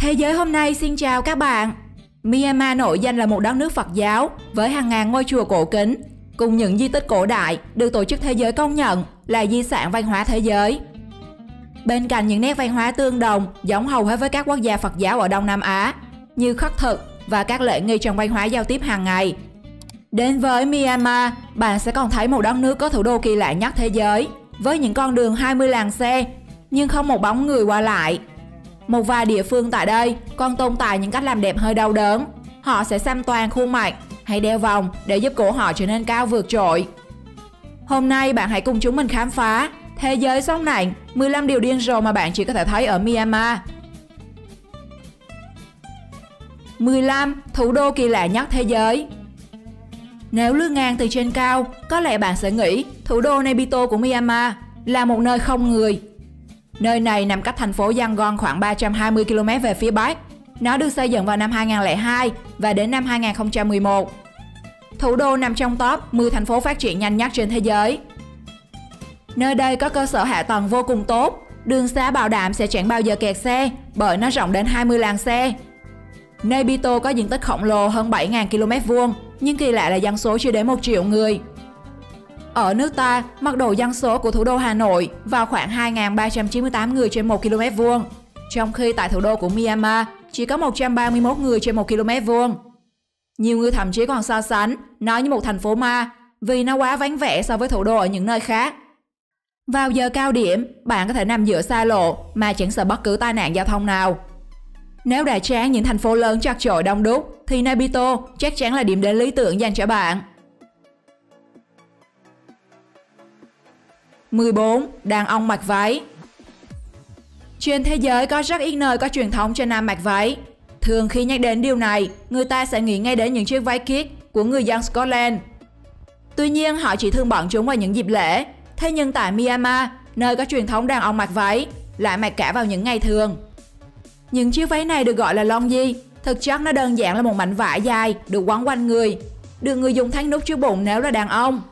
Thế giới hôm nay xin chào các bạn. Myanmar nổi danh là một đất nước Phật giáo với hàng ngàn ngôi chùa cổ kính cùng những di tích cổ đại được Tổ chức Thế giới công nhận là di sản văn hóa thế giới. Bên cạnh những nét văn hóa tương đồng giống hầu hết với các quốc gia Phật giáo ở Đông Nam Á như khất thực và các lễ nghi trong văn hóa giao tiếp hàng ngày. Đến với Myanmar, bạn sẽ còn thấy một đất nước có thủ đô kỳ lạ nhất thế giới với những con đường 20 làn xe nhưng không một bóng người qua lại. Một vài địa phương tại đây còn tồn tại những cách làm đẹp hơi đau đớn. Họ sẽ xăm toàn khuôn mặt hay đeo vòng để giúp cổ họ trở nên cao vượt trội. Hôm nay bạn hãy cùng chúng mình khám phá Thế giới sóng nạn 15 điều điên rồ mà bạn chỉ có thể thấy ở Myanmar 15. Thủ đô kỳ lạ nhất thế giới Nếu lướt ngang từ trên cao, có lẽ bạn sẽ nghĩ thủ đô Naypyidaw của Myanmar là một nơi không người. Nơi này nằm cách thành phố Yangon khoảng 320 km về phía bắc. Nó được xây dựng vào năm 2002 và đến năm 2011. Thủ đô nằm trong top 10 thành phố phát triển nhanh nhất trên thế giới. Nơi đây có cơ sở hạ tầng vô cùng tốt, đường xá bảo đảm sẽ chẳng bao giờ kẹt xe bởi nó rộng đến 20 làng xe. Nebito có diện tích khổng lồ hơn 7.000 km vuông, nhưng kỳ lạ là dân số chưa đến 1 triệu người. Ở nước ta, mật độ dân số của thủ đô Hà Nội vào khoảng 2.398 người trên 1 km vuông, trong khi tại thủ đô của Myanmar chỉ có 131 người trên 1 km vuông. Nhiều người thậm chí còn so sánh nó như một thành phố ma vì nó quá vắng vẻ so với thủ đô ở những nơi khác. Vào giờ cao điểm, bạn có thể nằm giữa xa lộ mà chẳng sợ bất cứ tai nạn giao thông nào. Nếu đã chán những thành phố lớn chật chội đông đúc, thì Nabito chắc chắn là điểm đến lý tưởng dành cho bạn. 14. Đàn ông mặc váy Trên thế giới có rất ít nơi có truyền thống cho nam mặc váy. Thường khi nhắc đến điều này, người ta sẽ nghĩ ngay đến những chiếc váy kiết của người dân Scotland. Tuy nhiên, họ chỉ thường bận chúng vào những dịp lễ. Thế nhưng tại Myanmar, nơi có truyền thống đàn ông mặc váy, lại mặc cả vào những ngày thường. Những chiếc váy này được gọi là long di, thực chất nó đơn giản là một mảnh vải dài được quấn quanh người, được người dùng thắt nút trước bụng nếu là đàn ông.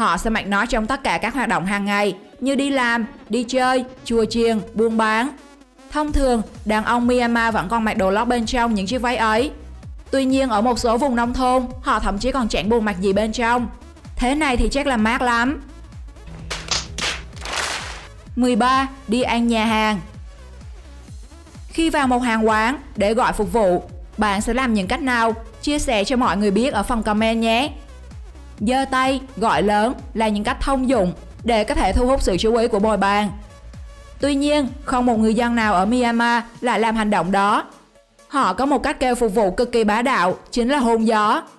Họ sẽ mặc nó trong tất cả các hoạt động hàng ngày như đi làm, đi chơi, chùa chiền, buôn bán. Thông thường, đàn ông Myanmar vẫn còn mặc đồ lót bên trong những chiếc váy ấy. Tuy nhiên ở một số vùng nông thôn, họ thậm chí còn chẳng buồn mặc gì bên trong. Thế này thì chắc là mát lắm. 13. Đi ăn nhà hàng Khi vào một hàng quán để gọi phục vụ, bạn sẽ làm những cách nào? Chia sẻ cho mọi người biết ở phần comment nhé giơ tay, gọi lớn là những cách thông dụng để có thể thu hút sự chú ý của bồi bàn. Tuy nhiên, không một người dân nào ở Myanmar lại làm hành động đó. Họ có một cách kêu phục vụ cực kỳ bá đạo, chính là hôn gió.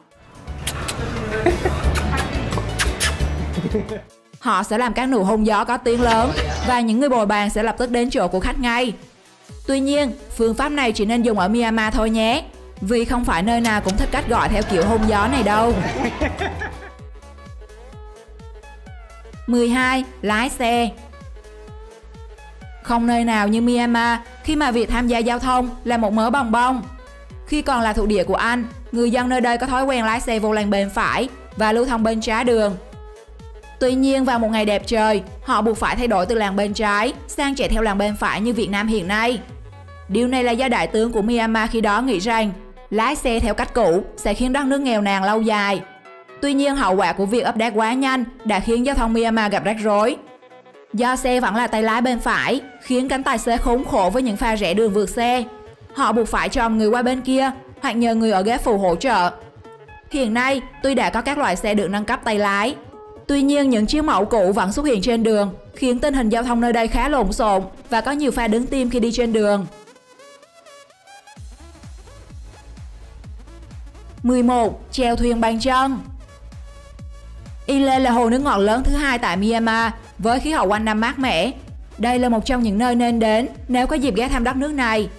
Họ sẽ làm các nụ hôn gió có tiếng lớn và những người bồi bàn sẽ lập tức đến chỗ của khách ngay. Tuy nhiên, phương pháp này chỉ nên dùng ở Myanmar thôi nhé, vì không phải nơi nào cũng thích cách gọi theo kiểu hôn gió này đâu. 12. Lái xe Không nơi nào như Myanmar khi mà việc tham gia giao thông là một mớ bong bong. Khi còn là thuộc địa của Anh, người dân nơi đây có thói quen lái xe vô làn bên phải và lưu thông bên trái đường. Tuy nhiên vào một ngày đẹp trời, họ buộc phải thay đổi từ làng bên trái sang chạy theo làng bên phải như Việt Nam hiện nay. Điều này là do đại tướng của Myanmar khi đó nghĩ rằng lái xe theo cách cũ sẽ khiến đất nước nghèo nàn lâu dài Tuy nhiên hậu quả của việc update quá nhanh đã khiến giao thông Myanmar gặp rắc rối. Do xe vẫn là tay lái bên phải, khiến cánh tài xế khốn khổ với những pha rẽ đường vượt xe. Họ buộc phải cho người qua bên kia hoặc nhờ người ở ghế phụ hỗ trợ. Hiện nay, tuy đã có các loại xe được nâng cấp tay lái, tuy nhiên những chiếc mẫu cũ vẫn xuất hiện trên đường, khiến tình hình giao thông nơi đây khá lộn xộn và có nhiều pha đứng tim khi đi trên đường. 11. Treo thuyền bằng chân Ile là hồ nước ngọt lớn thứ hai tại Myanmar với khí hậu quanh năm mát mẻ. Đây là một trong những nơi nên đến nếu có dịp ghé thăm đất nước này.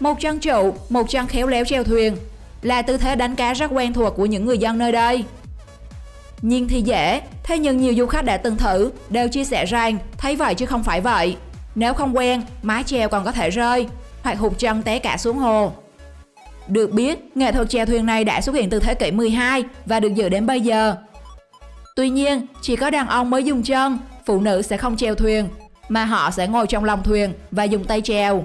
Một chân trụ, một chân khéo léo treo thuyền là tư thế đánh cá rất quen thuộc của những người dân nơi đây. Nhìn thì dễ, thế nhưng nhiều du khách đã từng thử đều chia sẻ rằng thấy vậy chứ không phải vậy. Nếu không quen, mái chèo còn có thể rơi hoặc hụt chân té cả xuống hồ. Được biết, nghệ thuật chèo thuyền này đã xuất hiện từ thế kỷ 12 và được giữ đến bây giờ. Tuy nhiên, chỉ có đàn ông mới dùng chân, phụ nữ sẽ không chèo thuyền, mà họ sẽ ngồi trong lòng thuyền và dùng tay chèo.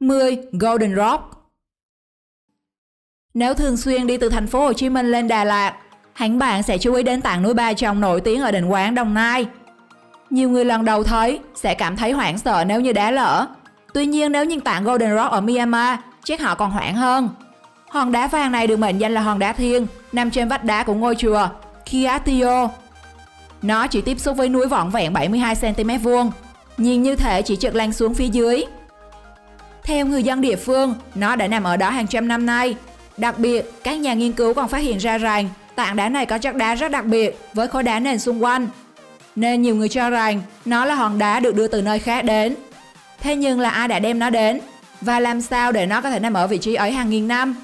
Mười Golden Rock Nếu thường xuyên đi từ thành phố Hồ Chí Minh lên Đà Lạt, hẳn bạn sẽ chú ý đến tảng núi ba trồng nổi tiếng ở đình quán Đồng Nai. Nhiều người lần đầu thấy sẽ cảm thấy hoảng sợ nếu như đá lỡ. Tuy nhiên nếu nhìn tảng Golden Rock ở Myanmar chắc họ còn hoảng hơn. Hòn đá vàng này được mệnh danh là hòn đá thiên, nằm trên vách đá của ngôi chùa Kiatio. Nó chỉ tiếp xúc với núi vỏn vẹn 72 cm vuông, nhìn như thể chỉ trượt lăn xuống phía dưới. Theo người dân địa phương, nó đã nằm ở đó hàng trăm năm nay. Đặc biệt, các nhà nghiên cứu còn phát hiện ra rằng tảng đá này có chất đá rất đặc biệt với khối đá nền xung quanh. Nên nhiều người cho rằng nó là hòn đá được đưa từ nơi khác đến. Thế nhưng là ai đã đem nó đến? Và làm sao để nó có thể nằm ở vị trí ấy hàng nghìn năm?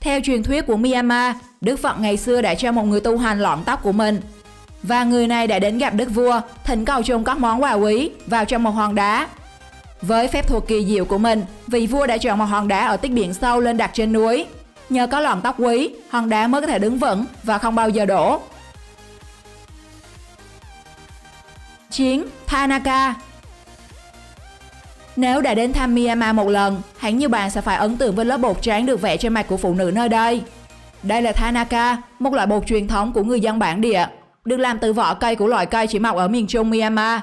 Theo truyền thuyết của Myanmar, Đức Phật ngày xưa đã cho một người tu hành lọn tóc của mình. Và người này đã đến gặp Đức Vua, thỉnh cầu chôn các món quà quý vào trong một hòn đá. Với phép thuật kỳ diệu của mình, vị vua đã chọn một hòn đá ở tích biển sâu lên đặt trên núi. Nhờ có lọn tóc quý, hòn đá mới có thể đứng vững và không bao giờ đổ. Chiến Thanaka nếu đã đến thăm Myanmar một lần, hẳn như bạn sẽ phải ấn tượng với lớp bột trắng được vẽ trên mặt của phụ nữ nơi đây. Đây là Thanaka, một loại bột truyền thống của người dân bản địa, được làm từ vỏ cây của loại cây chỉ mọc ở miền Trung Myanmar.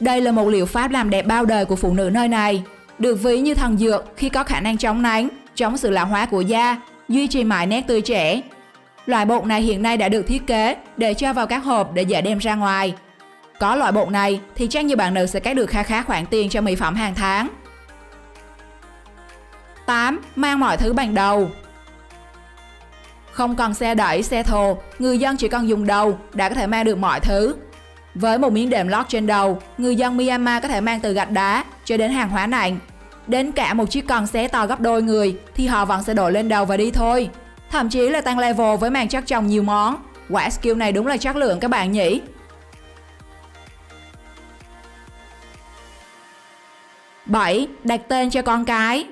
Đây là một liệu pháp làm đẹp bao đời của phụ nữ nơi này, được ví như thần dược khi có khả năng chống nắng, chống sự lão hóa của da, duy trì mãi nét tươi trẻ. Loại bột này hiện nay đã được thiết kế để cho vào các hộp để dễ đem ra ngoài. Có loại bột này thì chắc như bạn nữ sẽ cắt được kha khá khoản tiền cho mỹ phẩm hàng tháng. 8. Mang mọi thứ bằng đầu Không cần xe đẩy, xe thồ, người dân chỉ cần dùng đầu đã có thể mang được mọi thứ. Với một miếng đệm lót trên đầu, người dân Myanmar có thể mang từ gạch đá cho đến hàng hóa nặng. Đến cả một chiếc con xé to gấp đôi người thì họ vẫn sẽ đội lên đầu và đi thôi. Thậm chí là tăng level với màn chất chồng nhiều món. Quả skill này đúng là chất lượng các bạn nhỉ? Bảy, đặt tên cho con cái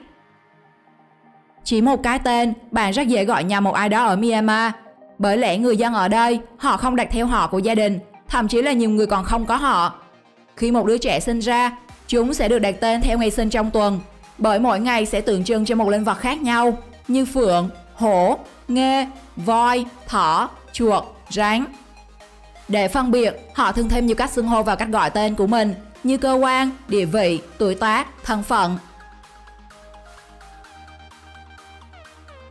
Chỉ một cái tên, bạn rất dễ gọi nhầm một ai đó ở Myanmar. Bởi lẽ người dân ở đây, họ không đặt theo họ của gia đình, thậm chí là nhiều người còn không có họ. Khi một đứa trẻ sinh ra, chúng sẽ được đặt tên theo ngày sinh trong tuần, bởi mỗi ngày sẽ tượng trưng cho một linh vật khác nhau, như phượng, hổ, nghê, voi, thỏ, chuột, rắn. Để phân biệt, họ thường thêm nhiều cách xưng hô vào cách gọi tên của mình, như cơ quan, địa vị, tuổi tác, thân phận.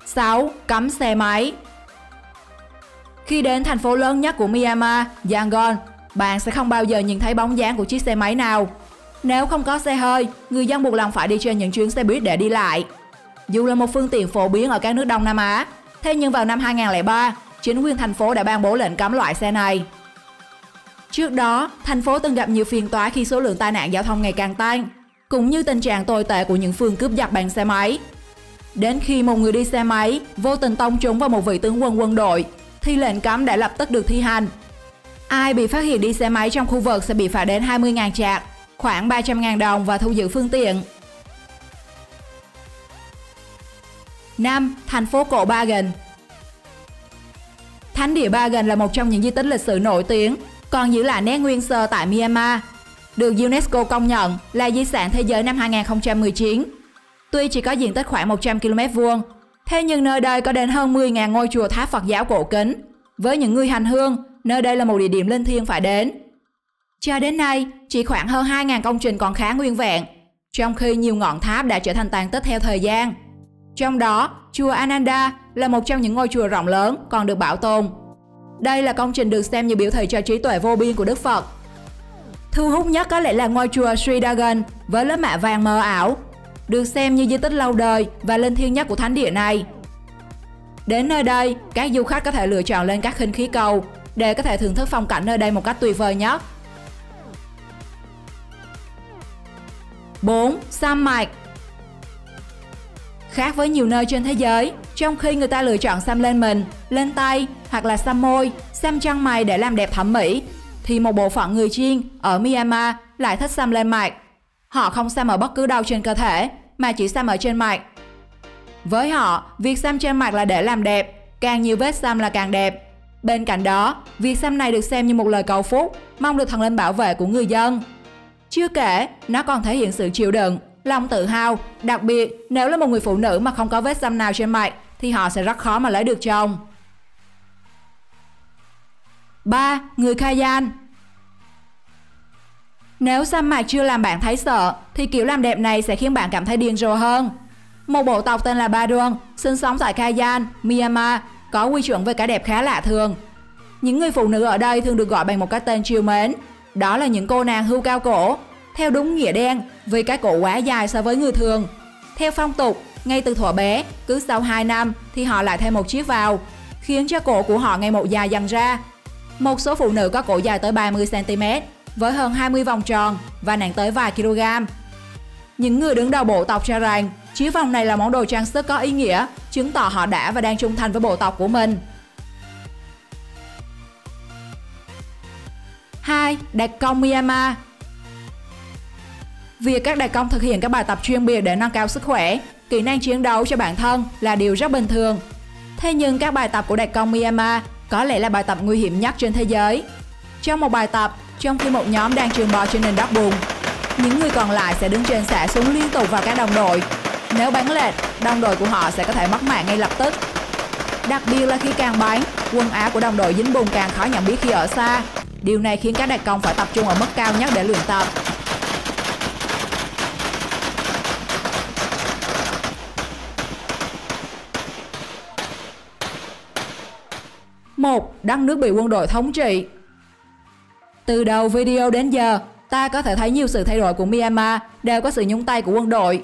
6. Cấm xe máy khi đến thành phố lớn nhất của Myanmar, Yangon, bạn sẽ không bao giờ nhìn thấy bóng dáng của chiếc xe máy nào. Nếu không có xe hơi, người dân buộc lòng phải đi trên những chuyến xe buýt để đi lại. Dù là một phương tiện phổ biến ở các nước Đông Nam Á, thế nhưng vào năm 2003, chính quyền thành phố đã ban bố lệnh cấm loại xe này. Trước đó, thành phố từng gặp nhiều phiền toái khi số lượng tai nạn giao thông ngày càng tăng, cũng như tình trạng tồi tệ của những phương cướp giật bằng xe máy. Đến khi một người đi xe máy vô tình tông trúng vào một vị tướng quân quân đội thì lệnh cấm đã lập tức được thi hành. Ai bị phát hiện đi xe máy trong khu vực sẽ bị phạt đến 20.000 trạc, khoảng 300.000 đồng và thu giữ phương tiện. 5. Thành phố cổ Bagan Thánh địa Bagan là một trong những di tích lịch sử nổi tiếng, còn giữ lại nét nguyên sơ tại Myanmar. Được UNESCO công nhận là di sản thế giới năm 2019. Tuy chỉ có diện tích khoảng 100 km vuông, Thế nhưng nơi đây có đến hơn 10.000 ngôi chùa tháp Phật giáo cổ kính. Với những người hành hương, nơi đây là một địa điểm linh thiêng phải đến. Cho đến nay, chỉ khoảng hơn 2.000 công trình còn khá nguyên vẹn, trong khi nhiều ngọn tháp đã trở thành tàn tích theo thời gian. Trong đó, chùa Ananda là một trong những ngôi chùa rộng lớn còn được bảo tồn. Đây là công trình được xem như biểu thị cho trí tuệ vô biên của Đức Phật. Thu hút nhất có lẽ là ngôi chùa Sri Dagan với lớp mạ vàng mờ ảo được xem như di tích lâu đời và linh thiêng nhất của thánh địa này. Đến nơi đây, các du khách có thể lựa chọn lên các khinh khí cầu để có thể thưởng thức phong cảnh nơi đây một cách tuyệt vời nhất. 4. Sa mạc Khác với nhiều nơi trên thế giới, trong khi người ta lựa chọn xăm lên mình, lên tay hoặc là xăm môi, xăm chân mày để làm đẹp thẩm mỹ, thì một bộ phận người chiên ở Myanmar lại thích xăm lên mặt Họ không xăm ở bất cứ đâu trên cơ thể, mà chỉ xăm ở trên mặt. Với họ, việc xăm trên mặt là để làm đẹp, càng nhiều vết xăm là càng đẹp. Bên cạnh đó, việc xăm này được xem như một lời cầu phúc, mong được thần linh bảo vệ của người dân. Chưa kể, nó còn thể hiện sự chịu đựng, lòng tự hào, đặc biệt nếu là một người phụ nữ mà không có vết xăm nào trên mặt thì họ sẽ rất khó mà lấy được chồng. 3. Người khai gian Nếu xăm mặt chưa làm bạn thấy sợ thì kiểu làm đẹp này sẽ khiến bạn cảm thấy điên rồ hơn. Một bộ tộc tên là Ba Duong sinh sống tại Kayan, Myanmar có quy chuẩn về cái đẹp khá lạ thường. Những người phụ nữ ở đây thường được gọi bằng một cái tên chiều mến, đó là những cô nàng hưu cao cổ, theo đúng nghĩa đen vì cái cổ quá dài so với người thường. Theo phong tục, ngay từ thuở bé, cứ sau 2 năm thì họ lại thêm một chiếc vào, khiến cho cổ của họ ngày một dài dần ra. Một số phụ nữ có cổ dài tới 30cm, với hơn 20 vòng tròn và nặng tới vài kg. Những người đứng đầu bộ tộc cho rằng chiếc vòng này là món đồ trang sức có ý nghĩa, chứng tỏ họ đã và đang trung thành với bộ tộc của mình. 2. Đặc công Myanmar Việc các đặc công thực hiện các bài tập chuyên biệt để nâng cao sức khỏe, kỹ năng chiến đấu cho bản thân là điều rất bình thường. Thế nhưng các bài tập của đặc công Myanmar có lẽ là bài tập nguy hiểm nhất trên thế giới. Trong một bài tập, trong khi một nhóm đang trường bò trên nền đất bùn, những người còn lại sẽ đứng trên xả súng liên tục vào các đồng đội. Nếu bắn lệch, đồng đội của họ sẽ có thể mất mạng ngay lập tức. Đặc biệt là khi càng bắn, quần áo của đồng đội dính bùn càng khó nhận biết khi ở xa. Điều này khiến các đặc công phải tập trung ở mức cao nhất để luyện tập. Một Đất nước bị quân đội thống trị Từ đầu video đến giờ, ta có thể thấy nhiều sự thay đổi của Myanmar đều có sự nhúng tay của quân đội.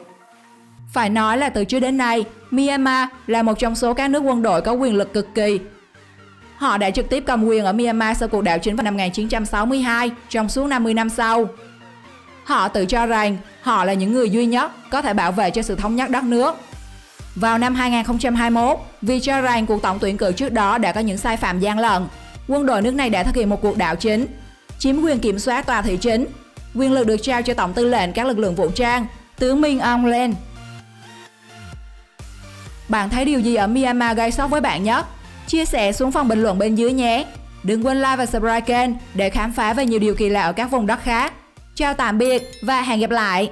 Phải nói là từ trước đến nay, Myanmar là một trong số các nước quân đội có quyền lực cực kỳ. Họ đã trực tiếp cầm quyền ở Myanmar sau cuộc đảo chính vào năm 1962 trong suốt 50 năm sau. Họ tự cho rằng họ là những người duy nhất có thể bảo vệ cho sự thống nhất đất nước vào năm 2021, vì cho rằng cuộc tổng tuyển cử trước đó đã có những sai phạm gian lận, quân đội nước này đã thực hiện một cuộc đảo chính, chiếm quyền kiểm soát tòa thị chính. Quyền lực được trao cho tổng tư lệnh các lực lượng vũ trang, tướng Minh Aung Len. Bạn thấy điều gì ở Myanmar gây sốc với bạn nhất? Chia sẻ xuống phần bình luận bên dưới nhé. Đừng quên like và subscribe kênh để khám phá về nhiều điều kỳ lạ ở các vùng đất khác. Chào tạm biệt và hẹn gặp lại!